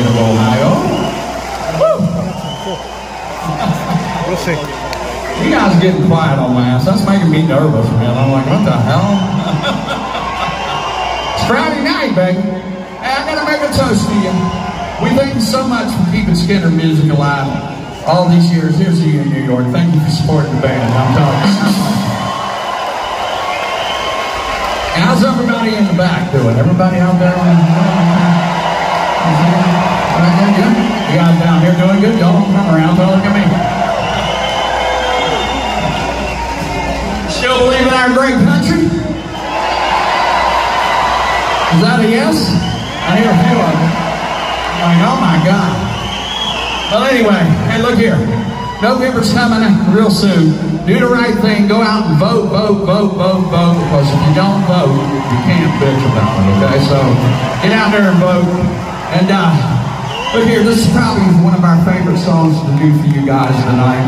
state of Ohio. Woo! We'll see. You guys are getting quiet on my ass. That's making me nervous, man. I'm like, what the hell? it's Friday night, baby. Hey, I gotta make a toast to you. We thank you so much for keeping Skynyrd music alive all these years. Here's to you in New York. Thank you for supporting the band. I'm telling you. How's everybody in the back doing? Everybody out there? On, good? You guys down here doing good? Y'all come around. Don't look at me. Still believe in our great country? Is that a yes? I hear a few of them. Like, oh my God. Well, anyway, hey, look here. November's coming real soon. Do the right thing. Go out and vote, vote, vote, vote, vote. Because if you don't vote, you can't bitch about it, okay? So get out there and vote. And uh, look here, this is probably one of our favorite songs to do for you guys tonight.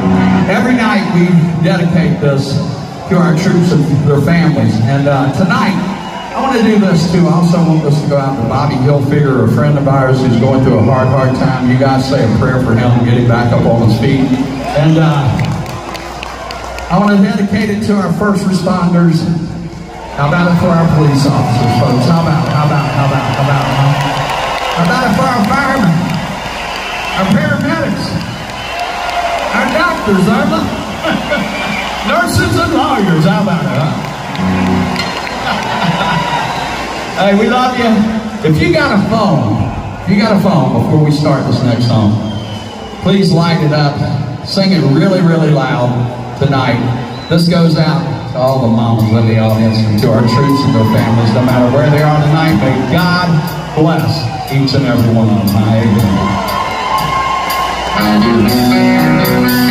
Every night we dedicate this to our troops and their families. And uh, tonight, I want to do this too. I also want us to go out to Bobby Hilfiger, a friend of ours who's going through a hard, hard time. You guys say a prayer for him, get him back up on his feet. And uh, I want to dedicate it to our first responders. How about it for our police officers, folks? How about, how about, how about, how about? How about it for our firemen, our paramedics, our doctors, our nurses and lawyers? How about it, huh? Hey, we love you. If you got a phone, if you got a phone before we start this next song, please light it up. Sing it really, really loud tonight. This goes out to all the moms in the audience and to our troops and their families, no matter where they are tonight. May God bless each and every one of them. Amen. Thank you.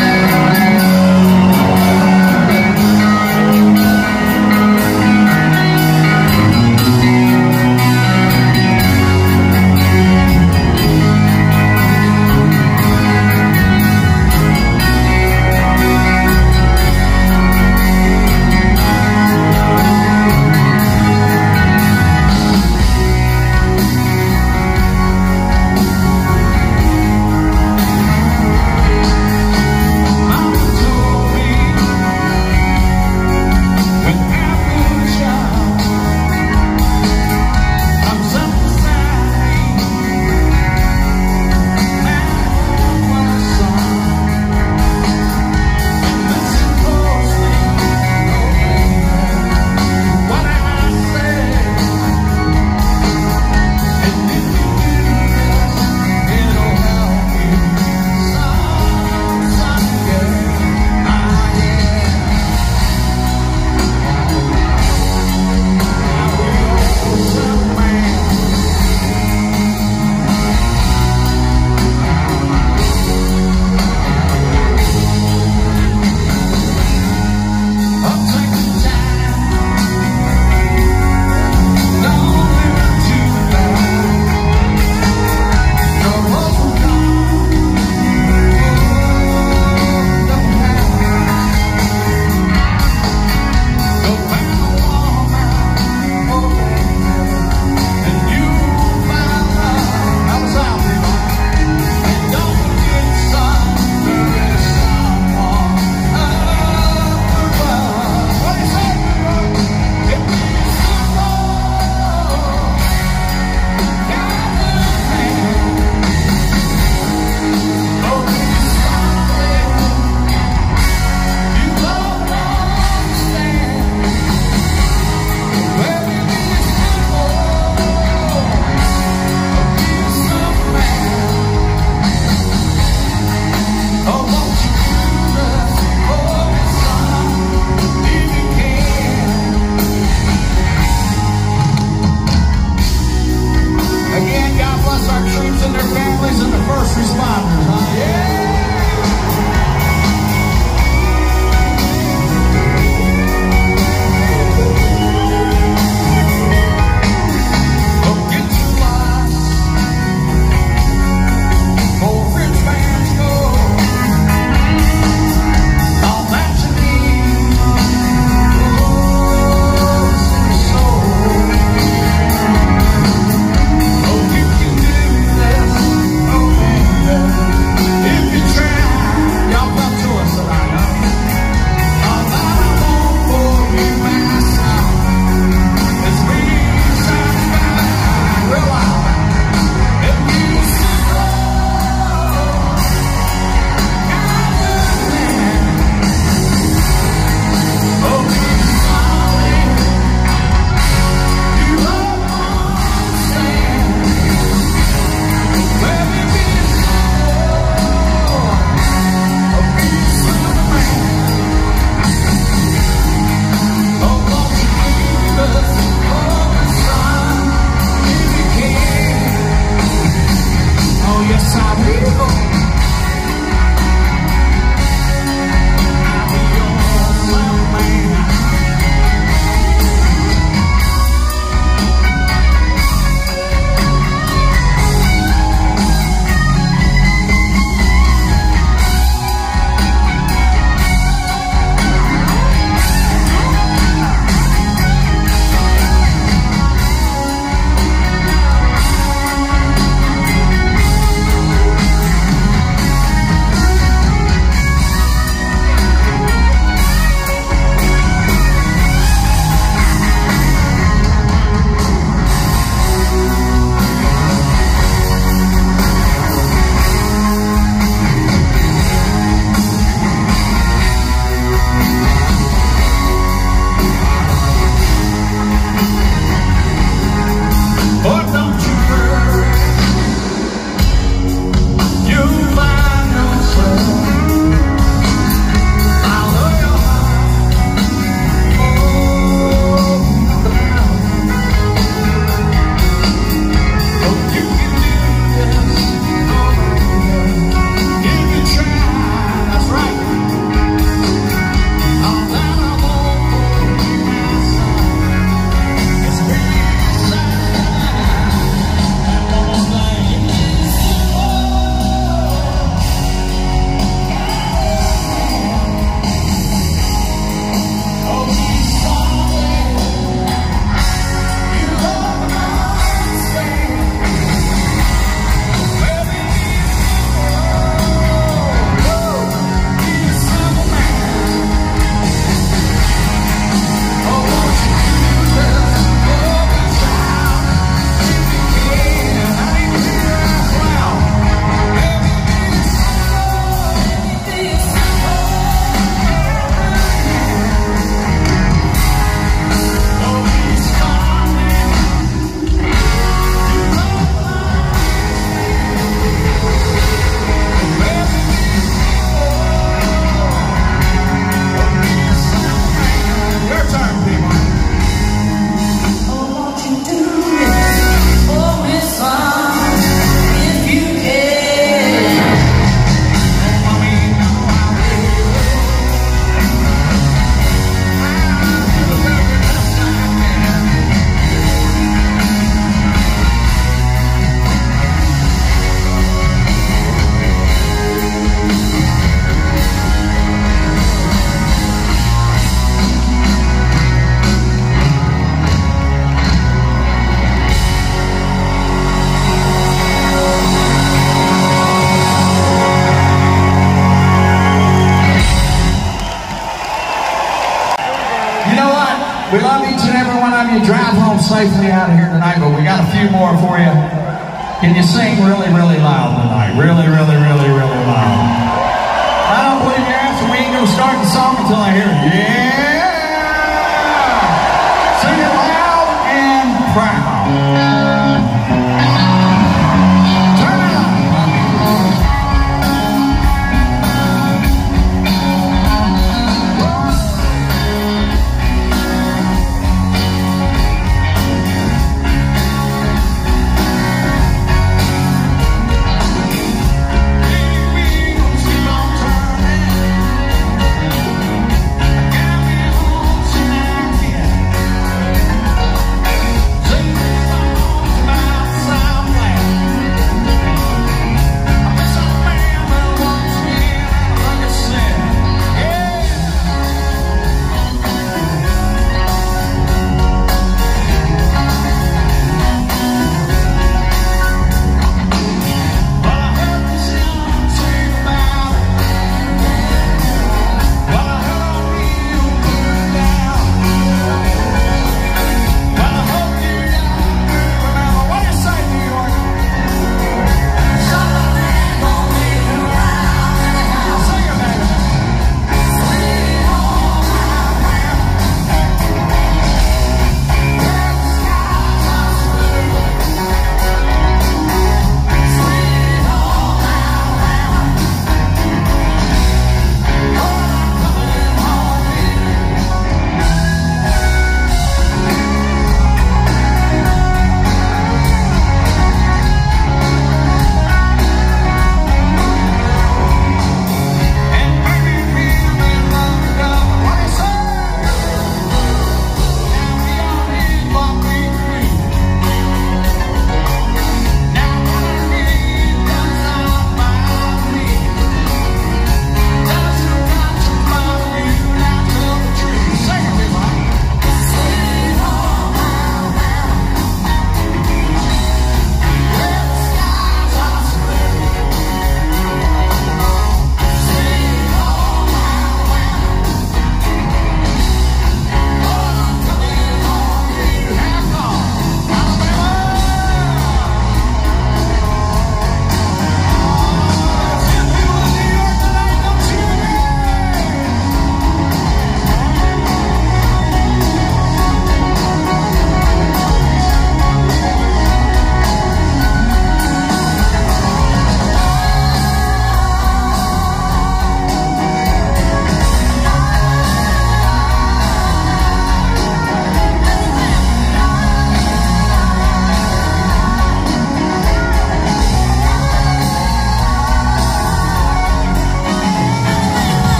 Can you sing really, really loud tonight? Really, really,